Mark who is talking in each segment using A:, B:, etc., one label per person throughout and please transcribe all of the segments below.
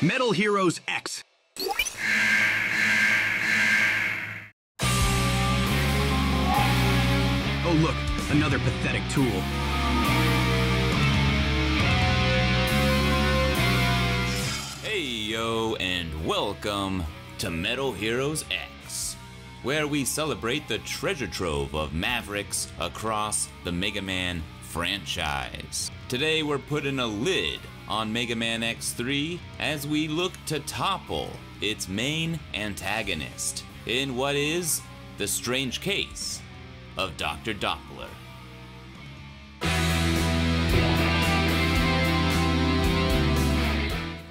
A: Metal Heroes X. Oh look, another pathetic tool.
B: Hey yo, and welcome to Metal Heroes X, where we celebrate the treasure trove of Mavericks across the Mega Man franchise. Today we're putting a lid on Mega Man X3 as we look to topple its main antagonist in what is the strange case of Dr. Doppler.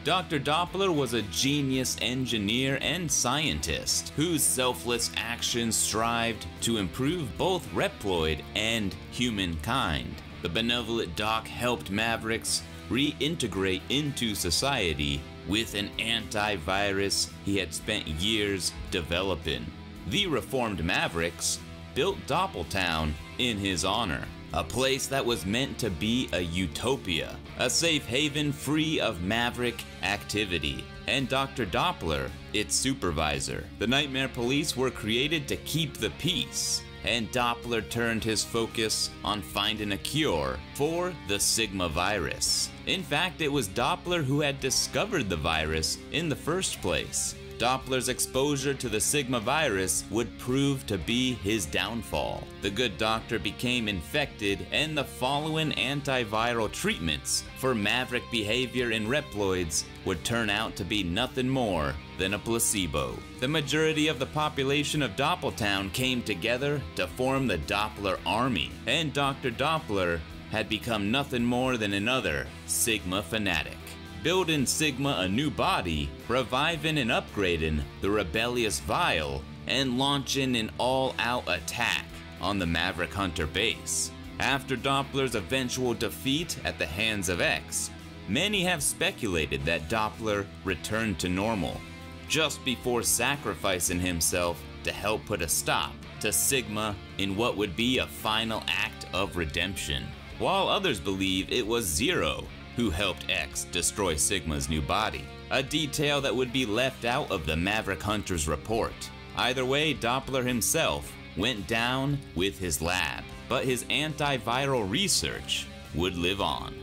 B: Dr. Doppler was a genius engineer and scientist whose selfless actions strived to improve both Reploid and humankind. The benevolent Doc helped Mavericks reintegrate into society with an antivirus he had spent years developing. The reformed Mavericks built Doppeltown in his honor, a place that was meant to be a utopia, a safe haven free of Maverick activity. And Dr. Doppler, its supervisor. The Nightmare Police were created to keep the peace, and Doppler turned his focus on finding a cure for the Sigma virus. In fact, it was Doppler who had discovered the virus in the first place. Doppler's exposure to the Sigma virus would prove to be his downfall. The good doctor became infected, and the following antiviral treatments for maverick behavior in Reploids would turn out to be nothing more than a placebo. The majority of the population of Doppeltown came together to form the Doppler Army, and Dr. Doppler had become nothing more than another Sigma fanatic building Sigma a new body, reviving and upgrading the rebellious Vile, and launching an all-out attack on the Maverick Hunter base. After Doppler's eventual defeat at the hands of X, many have speculated that Doppler returned to normal, just before sacrificing himself to help put a stop to Sigma in what would be a final act of redemption, while others believe it was Zero who helped X destroy Sigma's new body, a detail that would be left out of the Maverick Hunter's report. Either way, Doppler himself went down with his lab, but his antiviral research would live on.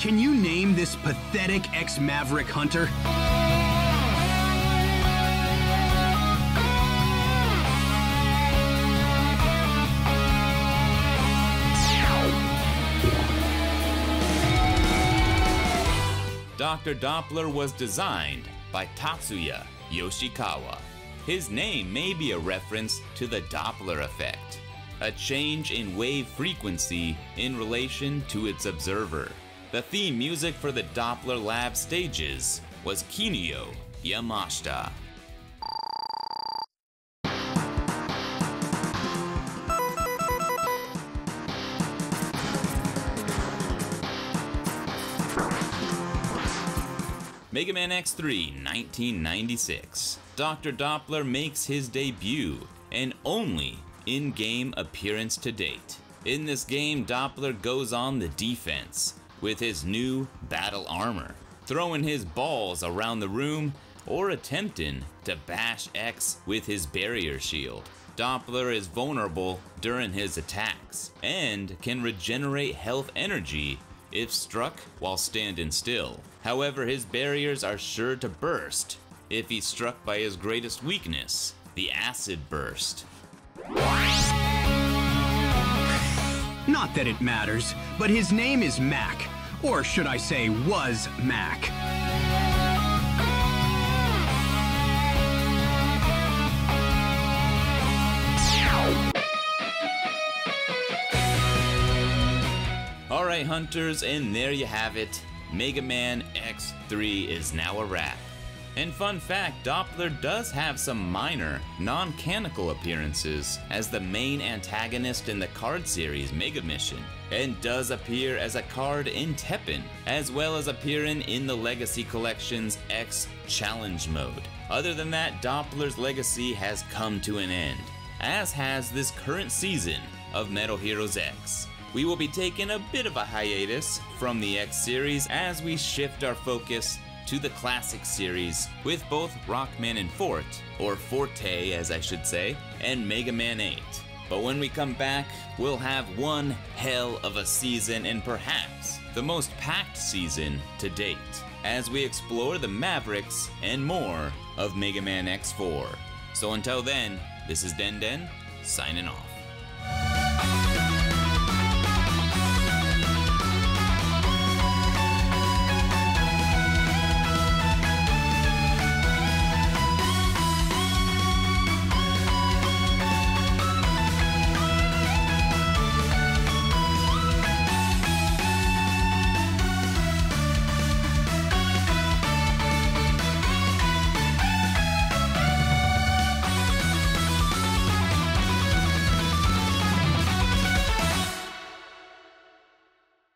A: Can you name this pathetic ex-Maverick Hunter?
B: Dr. Doppler was designed by Tatsuya Yoshikawa. His name may be a reference to the Doppler effect, a change in wave frequency in relation to its observer. The theme music for the Doppler lab stages was Kinuyo Yamashita. Mega Man X3 1996. Dr. Doppler makes his debut and only in-game appearance to date. In this game, Doppler goes on the defense with his new battle armor, throwing his balls around the room or attempting to bash X with his barrier shield. Doppler is vulnerable during his attacks and can regenerate health energy if struck while standing still. However, his barriers are sure to burst if he's struck by his greatest weakness, the acid burst.
A: Not that it matters, but his name is Mac. Or should I say, was Mac.
B: Alright, hunters, and there you have it. Mega Man X3 is now a wrap. And fun fact, Doppler does have some minor, non-canonical appearances as the main antagonist in the card series Mega Mission, and does appear as a card in Teppen, as well as appearing in the Legacy Collection's X Challenge mode. Other than that, Doppler's legacy has come to an end, as has this current season of Metal Heroes X we will be taking a bit of a hiatus from the X series as we shift our focus to the classic series with both Rockman and Fort, or Forte as I should say, and Mega Man 8. But when we come back, we'll have one hell of a season and perhaps the most packed season to date as we explore the Mavericks and more of Mega Man X4. So until then, this is Den Den, signing off.